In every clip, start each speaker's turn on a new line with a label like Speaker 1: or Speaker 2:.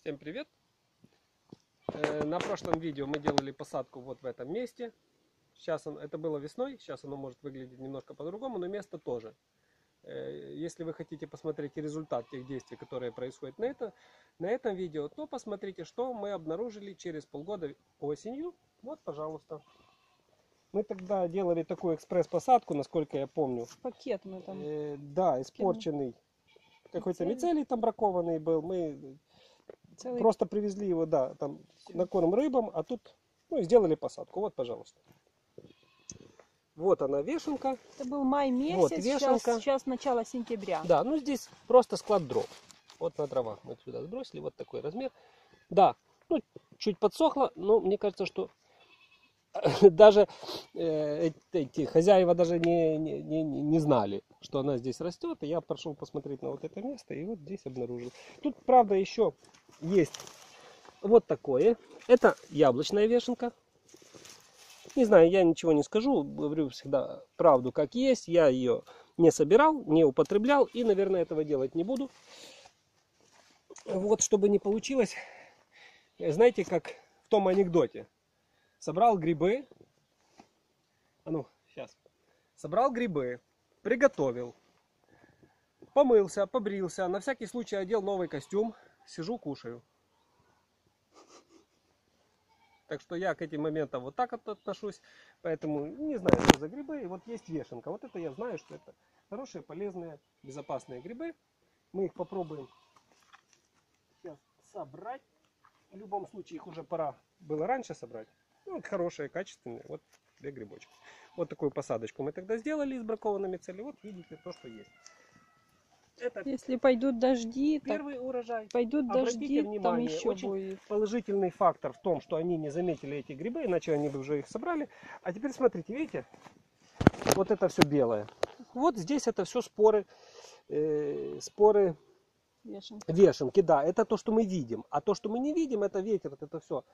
Speaker 1: Всем привет! Э, На прошлом видео мы делали посадку вот в этом месте. Сейчас он, это было весной, сейчас оно может выглядеть немножко по-другому, но место тоже. Э, Если вы хотите посмотреть результат тех действий, которые происходят на, это, на этом видео, то посмотрите, что мы обнаружили через полгода осенью. Вот, пожалуйста. Мы тогда делали такую экспресс-посадку, насколько я помню.
Speaker 2: Пакет мы там.
Speaker 1: Э, да, испорченный. Какой-то
Speaker 2: Мицелий?
Speaker 1: мицелий там бракованный был. Мы
Speaker 2: Целый
Speaker 1: просто привезли его, да, там на корм рыбам, а тут, ну, сделали посадку. Вот, пожалуйста. Вот она вешенка.
Speaker 2: Это был май месяц,
Speaker 1: Вот,
Speaker 2: сейчас,
Speaker 1: вешалка.
Speaker 2: сейчас начало сентября.
Speaker 1: Да, ну здесь просто склад дров. Вот на дровах мы сюда сбросили, вот такой размер. Да, ну, чуть подсохло, но мне кажется, что даже э, эти хозяева даже не, не, не, не знали, что она здесь растет. И я прошел посмотреть на вот это место и вот здесь обнаружил. Тут, правда, еще есть вот такое. Это яблочная вешенка. Не знаю, я ничего не скажу, говорю всегда правду как есть. Я ее не собирал, не употреблял и, наверное, этого делать не буду. Вот, чтобы не получилось, знаете, как в том анекдоте. Собрал грибы, а ну, сейчас. Собрал грибы, приготовил, помылся, побрился, на всякий случай одел новый костюм, сижу, кушаю. Так что я к этим моментам вот так вот отношусь. Поэтому не знаю, что за грибы. И вот есть вешенка. Вот это я знаю, что это хорошие, полезные, безопасные грибы. Мы их попробуем сейчас собрать. В любом случае их уже пора было раньше собрать. Ну, вот хорошие, качественные. Вот две грибочка. Вот такую посадочку мы тогда сделали с бракованными цели. Вот видите то, что есть. Это
Speaker 2: Если пойдут дожди, так
Speaker 1: первый урожай.
Speaker 2: пойдут
Speaker 1: Обратите
Speaker 2: дожди, там
Speaker 1: внимание,
Speaker 2: еще
Speaker 1: очень
Speaker 2: будет.
Speaker 1: положительный фактор в том, что они не заметили эти грибы, иначе они бы уже их собрали. А теперь смотрите, видите, вот это все белое. Вот здесь это все споры, э, споры
Speaker 2: Вешенка.
Speaker 1: вешенки, да, это то, что мы видим. А то, что мы не видим, это ветер, это все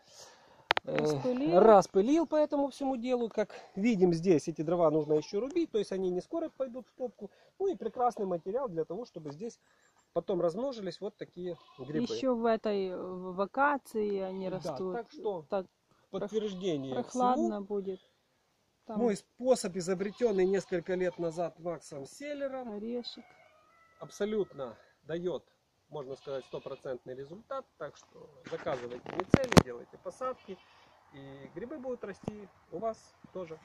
Speaker 2: Распылил.
Speaker 1: распылил по этому всему делу. Как видим здесь, эти дрова нужно еще рубить, то есть они не скоро пойдут в топку. Ну и прекрасный материал для того, чтобы здесь потом размножились вот такие грибы.
Speaker 2: Еще в этой вакации они
Speaker 1: Да,
Speaker 2: растут.
Speaker 1: так что
Speaker 2: Так
Speaker 1: подтверждение
Speaker 2: прохладно будет.
Speaker 1: всему.
Speaker 2: Там
Speaker 1: Мой способ, изобретенный несколько лет назад Максом Селлером,
Speaker 2: орешек.
Speaker 1: абсолютно дает, можно сказать, стопроцентный результат. Так что заказывайте мицели, делайте посадки, и грибы будут расти у вас тоже.